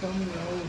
三秒五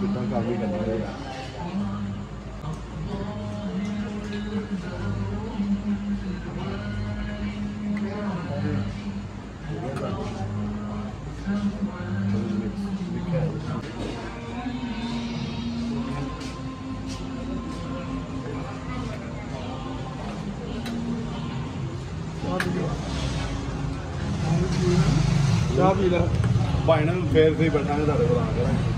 ਕਿੱਦਾਂ ਕੰਮ ਹੀ ਕਰਨਾ ਹੈ ਚਾਹ ਪੀ ਲੈ ਭਾਈ ਨਾਲ ਫੇਰ ਸਹੀ ਬੈਠਾਂਗੇ ਤੁਹਾਡੇ ਕੋਲ ਆ ਕਰਾਂਗੇ